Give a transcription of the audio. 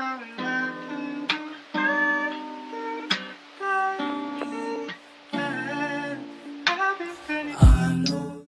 Come.